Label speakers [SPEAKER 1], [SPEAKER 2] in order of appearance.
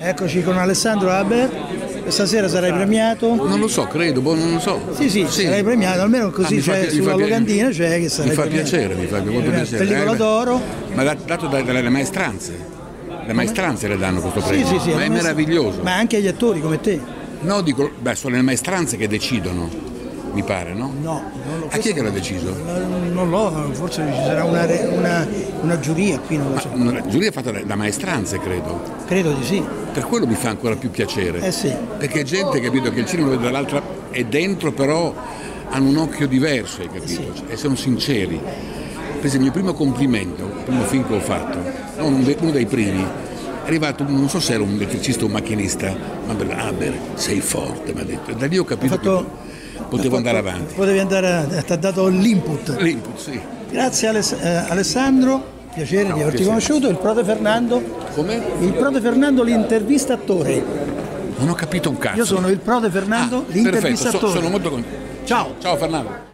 [SPEAKER 1] Eccoci con Alessandro Haber, stasera sarai premiato.
[SPEAKER 2] Non lo so, credo, boh, non lo so.
[SPEAKER 1] Sì, sì, sarai premiato, almeno così
[SPEAKER 2] Ah, mi fa
[SPEAKER 1] c'è sulla locandina c'è che sarai
[SPEAKER 2] Mi fa
[SPEAKER 1] premiato.
[SPEAKER 2] piacere, mi fa molto
[SPEAKER 1] Eh,
[SPEAKER 2] piacere.
[SPEAKER 1] Pellicola
[SPEAKER 2] Eh,
[SPEAKER 1] d'oro.
[SPEAKER 2] Ma da- dato da- dalle maestranze. Le maestranze le danno questo
[SPEAKER 1] Sì,
[SPEAKER 2] premio.
[SPEAKER 1] sì, sì.
[SPEAKER 2] ma è meraviglioso.
[SPEAKER 1] Ma anche agli attori come te.
[SPEAKER 2] No, dico, beh, sono le maestranze che decidono, mi pare, no?
[SPEAKER 1] No, non lo
[SPEAKER 2] A chi è che l'ha deciso?
[SPEAKER 1] Eh, Non lo, forse ci sarà una, una, una giuria qui, non lo so.
[SPEAKER 2] La giuria è fatta da da maestranze, credo.
[SPEAKER 1] Credo di sì.
[SPEAKER 2] Per quello mi fa ancora più piacere.
[SPEAKER 1] Eh sì.
[SPEAKER 2] Perché gente, capito, che il cinema lo vede dall'altra e dentro però hanno un occhio diverso, hai capito? E sono sinceri. Per esempio, il mio primo complimento, il primo film che ho fatto, no, uno dei, primi, è arrivato, non so se era un elettricista o un macchinista, ma per ah, beh, sei forte, mi ha detto. E da lì ho capito
[SPEAKER 1] fatto-
[SPEAKER 2] che potevo andare avanti.
[SPEAKER 1] Potevi andare, ti ha dato l'input.
[SPEAKER 2] L'input, sì.
[SPEAKER 1] Grazie eh, Alessandro, piacere di averti
[SPEAKER 2] piacere.
[SPEAKER 1] conosciuto. Il Prote Fernando,
[SPEAKER 2] Come?
[SPEAKER 1] il Prote Fernando l'intervista attore.
[SPEAKER 2] Non ho capito un cazzo.
[SPEAKER 1] Io sono il Prote Fernando
[SPEAKER 2] Ah, perfetto, so-
[SPEAKER 1] l'intervistatore.
[SPEAKER 2] sono molto contento.
[SPEAKER 1] Ciao.
[SPEAKER 2] Ciao Fernando.